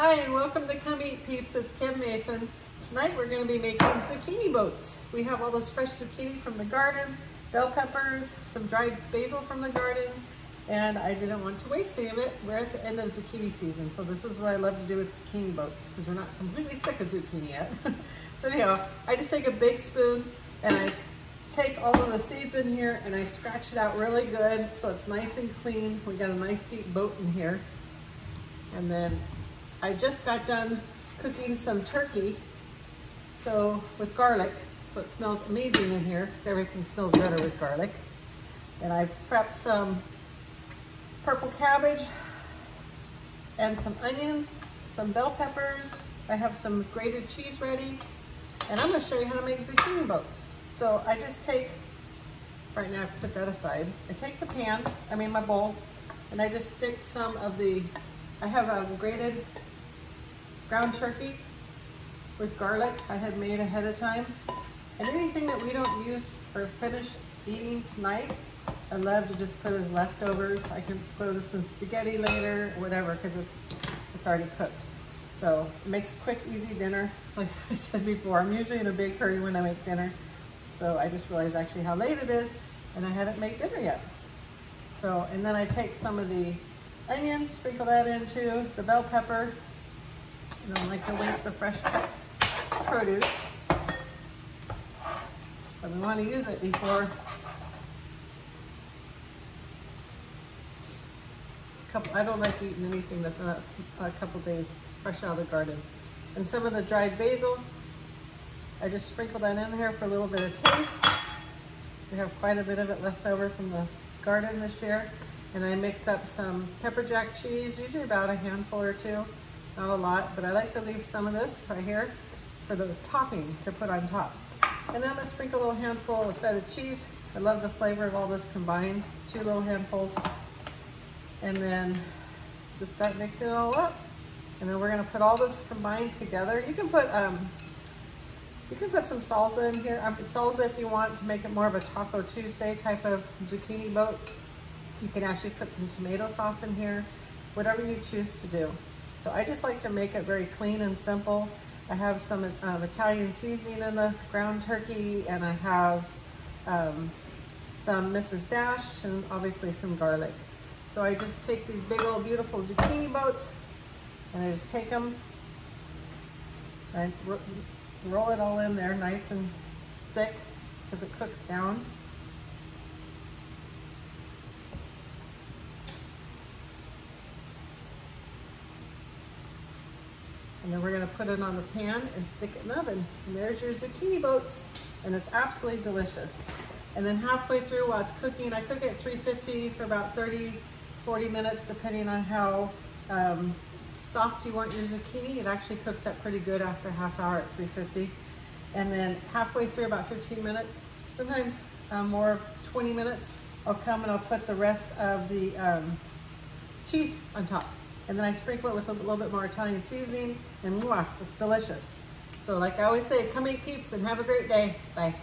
Hi, and welcome to Come Eat Peeps. It's Kim Mason. Tonight we're going to be making zucchini boats. We have all this fresh zucchini from the garden, bell peppers, some dried basil from the garden, and I didn't want to waste any of it. We're at the end of zucchini season, so this is what I love to do with zucchini boats because we're not completely sick of zucchini yet. so anyhow, I just take a big spoon and I take all of the seeds in here and I scratch it out really good so it's nice and clean. We got a nice deep boat in here. And then I just got done cooking some turkey so with garlic. So it smells amazing in here because everything smells better with garlic. And I've prepped some purple cabbage and some onions some bell peppers. I have some grated cheese ready and I'm going to show you how to make zucchini boat. So I just take right now I put that aside. I take the pan I mean my bowl and I just stick some of the I have a grated ground turkey with garlic I had made ahead of time. And anything that we don't use or finish eating tonight, I love to just put as leftovers. I can throw this in spaghetti later, whatever, because it's it's already cooked. So it makes a quick, easy dinner. Like I said before, I'm usually in a big hurry when I make dinner. So I just realized actually how late it is, and I hadn't made dinner yet. So, and then I take some of the onion, sprinkle that into the bell pepper, I don't like to waste the fresh cut produce. But we want to use it before a couple, I don't like eating anything that's not a couple days fresh out of the garden. And some of the dried basil, I just sprinkle that in here for a little bit of taste. We have quite a bit of it left over from the garden this year. And I mix up some pepper jack cheese, usually about a handful or two not a lot, but I like to leave some of this right here for the topping to put on top. And then I'm gonna sprinkle a little handful of feta cheese. I love the flavor of all this combined, two little handfuls. And then just start mixing it all up. And then we're gonna put all this combined together. You can put um, you can put some salsa in here. Um, salsa if you want to make it more of a Taco Tuesday type of zucchini boat. You can actually put some tomato sauce in here, whatever you choose to do. So I just like to make it very clean and simple. I have some um, Italian seasoning in the ground turkey and I have um, some Mrs. Dash and obviously some garlic. So I just take these big old beautiful zucchini boats and I just take them and roll it all in there nice and thick because it cooks down. And then we're gonna put it on the pan and stick it in the oven. And there's your zucchini boats. And it's absolutely delicious. And then halfway through while it's cooking, I cook it at 350 for about 30, 40 minutes, depending on how um, soft you want your zucchini. It actually cooks up pretty good after a half hour at 350. And then halfway through, about 15 minutes, sometimes um, more 20 minutes, I'll come and I'll put the rest of the um, cheese on top and then I sprinkle it with a little bit more Italian seasoning, and mwah, it's delicious. So like I always say, come eat peeps and have a great day. Bye.